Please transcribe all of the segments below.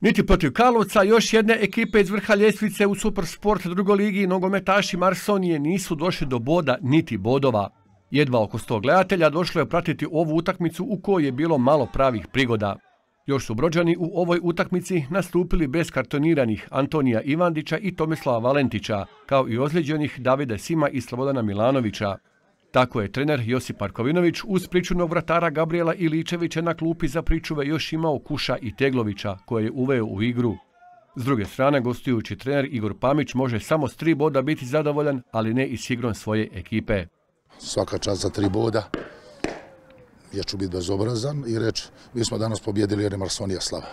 Niti protiv Karlovca, još jedne ekipe iz vrha ljestvice u Supersport drugoj ligi nogometaši Marsonije nisu došli do boda niti bodova. Jedva oko sto gledatelja došlo je pratiti ovu utakmicu u kojoj je bilo malo pravih prigoda. Još su brođani u ovoj utakmici nastupili bez kartoniranih Antonija Ivandića i Tomislava Valentića, kao i ozlijeđenih Davida Sima i Slobodana Milanovića. Tako je trener Josip Parkovinović uz pričunog vratara Gabriela Iličevića na klupi za pričuve još imao Kuša i Teglovića, koje je uveo u igru. S druge strane, gostujući trener Igor Pamić može samo s tri boda biti zadovoljan, ali ne i s igrom svoje ekipe. Svaka čast za tri boda. Ja ću biti bezobrazan i reći, mi smo danas pobjedili jer je Marsonija slava.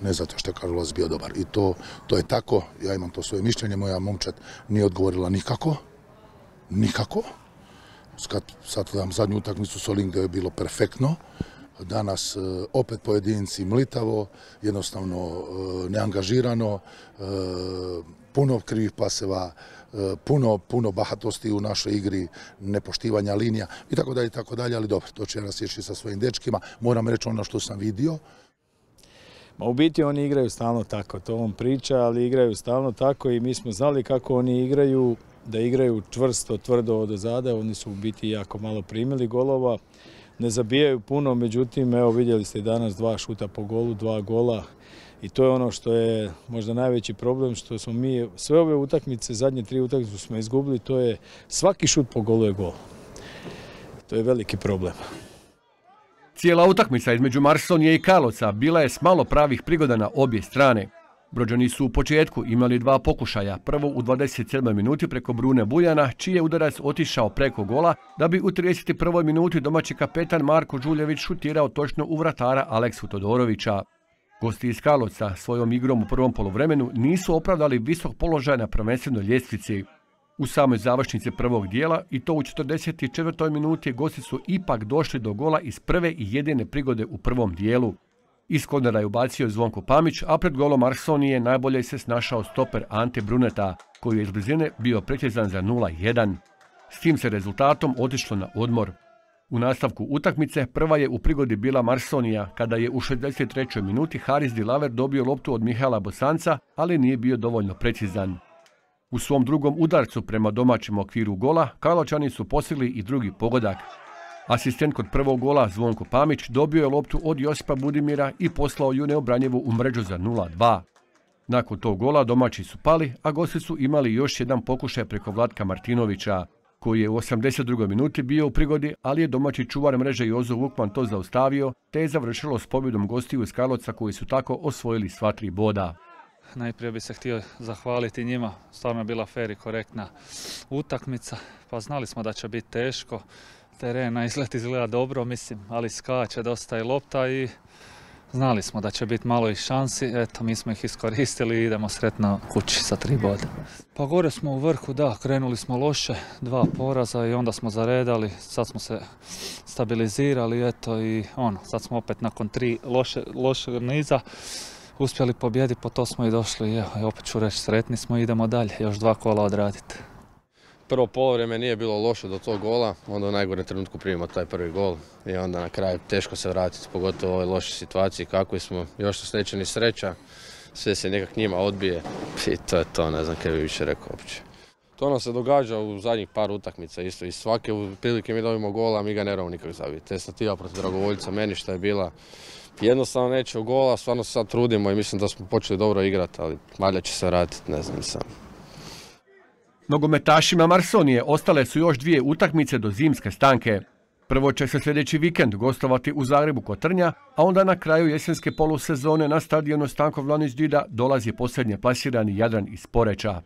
Ne zato što je Karlovac bio dobar. I to, to je tako, ja imam to svoje mišljenje, moja momčad nije odgovorila nikako. Nikako kad sad gledam zadnju utakmicu Solin gdje je bilo perfektno, danas e, opet pojedinci mlitavo, jednostavno e, neangažirano, e, puno krivih paseva, puno, puno bahatosti u našoj igri, nepoštivanja linija i tako dalje i tako dalje, ali dobro, to ću ja rasjeći sa svojim dečkima. Moram reći ono što sam vidio. Ma u biti oni igraju stalno tako, to on priča, ali igraju stalno tako i mi smo znali kako oni igraju, da igraju čvrsto, tvrdo od zada, oni su u biti jako malo primili golova, ne zabijaju puno, međutim, evo vidjeli ste danas dva šuta po golu, dva gola i to je ono što je možda najveći problem, što smo mi, sve ove utakmice, zadnje tri utakmice smo izgubili, to je svaki šut po golu je gol. To je veliki problem. Cijela utakmica između Marsonije i Karlovca bila je s malo pravih prigoda na obje strane. Brođani su u početku imali dva pokušaja, prvo u 27. minuti preko Brune Buljana, čiji je udarac otišao preko gola, da bi u 31. minuti domaći kapetan Marko Đuljević šutirao točno u vratara Aleksu Todorovića. Gosti iz Karlovca svojom igrom u prvom polovremenu nisu opravdali visok položaj na prvenstvenoj ljestvici. U samoj završnici prvog dijela i to u 44. minuti gosti su ipak došli do gola iz prve i jedine prigode u prvom dijelu. Iz kornera je ubacio Zvonko Pamić, a pred golom Arsonije najbolje se snašao stoper Ante Bruneta, koji je iz blizine bio pretjezan za 0-1. S tim se rezultatom otišlo na odmor. U nastavku utakmice prva je u prigodi bila Marsonija, kada je u 63. minuti Haris Dilaver dobio loptu od Mihala Bosanca, ali nije bio dovoljno precizan. U svom drugom udarcu prema domaćem okviru gola, Karločani su postigli i drugi pogodak. Asistent kod prvog gola Zvonko Pamić dobio je loptu od Josipa Budimira i poslao ju neobranjevu u mrežu za 0-2. Nakon tog gola domaći su pali, a gosti su imali još jedan pokušaj preko Vlatka Martinovića, koji je u 82. minuti bio u prigodi, ali je domaći čuvar mreže Jozo Vukman to zaustavio, te je završilo s pobjedom gostiju iz Karlovca koji su tako osvojili sva tri boda. Najprije bi se htio zahvaliti njima, stvarno je bila fer i korektna utakmica, pa znali smo da će biti teško, teren na izlet izgleda dobro, mislim, ali skače dosta i lopta i znali smo da će biti malo i šansi, eto mi smo ih iskoristili i idemo sretno kući sa tri boda. Pa gore smo u vrhu, da, krenuli smo loše, dva poraza i onda smo zaredali, sad smo se stabilizirali, eto i ono, sad smo opet nakon tri loše, loše niza uspjeli pobjediti, po to smo i došli evo, opet ću reći sretni smo idemo dalje, još dva kola odraditi. Prvo polovreme nije bilo loše do tog gola, onda u najgore trenutku primimo taj prvi gol i onda na kraju teško se vratiti, pogotovo u ovoj lošoj situaciji kakvi smo. Još su sreće ni sreća, sve se nekak njima odbije i to je to, ne znam kaj bi više rekao uopće. To nam se događa u zadnjih par utakmica isto i svake prilike mi dobimo gola, mi ga ne rovimo nikak zabiti. Testativa protiv Dragovoljca, meni što je bila jednostavno neće u gola, stvarno se sad trudimo i mislim da smo počeli dobro igrati, ali valjda će se vratiti, ne znam sam. Nogometašima Marsonije ostale su još dvije utakmice do zimske stanke. Prvo će se sljedeći vikend gostovati u Zagrebu kod Trnja, a onda na kraju jesenske polusezone na stadionu Stanko Vlanić Dida dolazi posljednje plasirani Jadran iz Poreća.